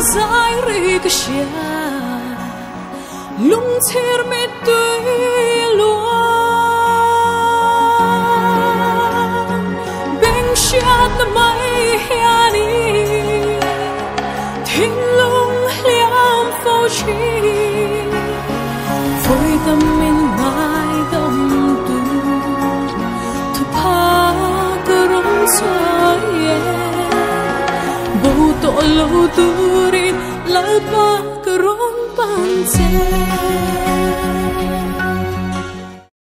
再热个夏，拢吹袂对路。冰山的蚂蚁，天冷凉风吹。Bau tak lah turin lepas